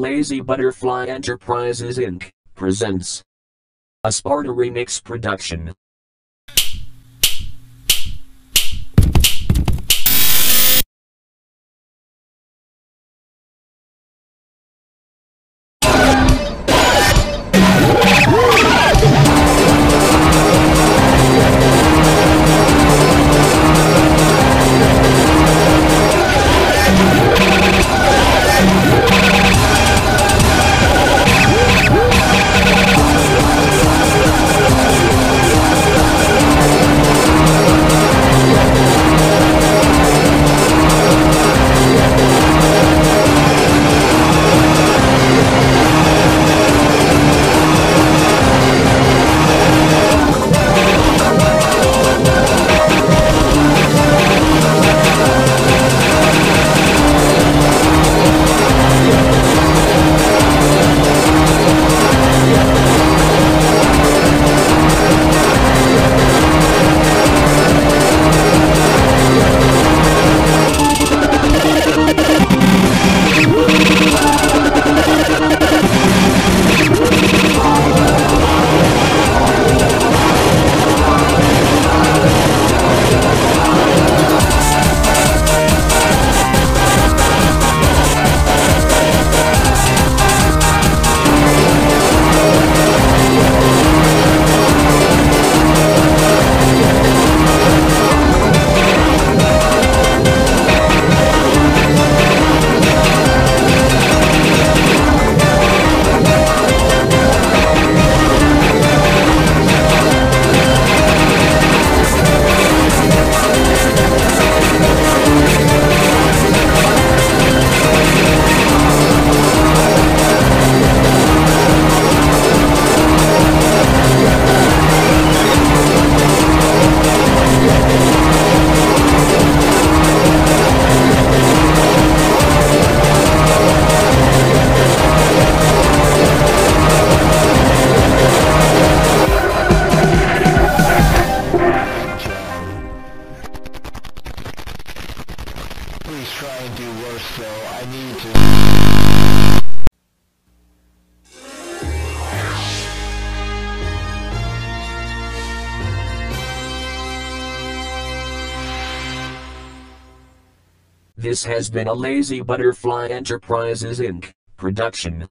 Lazy Butterfly Enterprises Inc. presents a Sparta Remix production. Please try and do worse though. I need to. This has been a Lazy Butterfly Enterprises Inc. production.